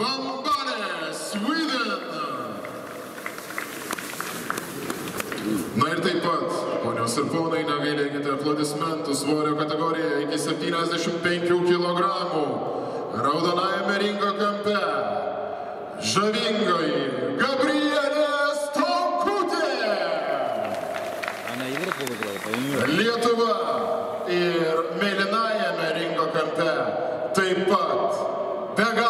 Vambalė, Sweden. Na ir taip pat, ponios ir ponai, negailėkite aplodismentų svorio kategorijoje iki 75 kg. Raudonajame ringo kampe žavingoji Gabrielė Stonkutė. Она Европу выиграла, по-моему. Lietuva ir mėlynajame ringo kampe taip pat be galo žavinga Paulina.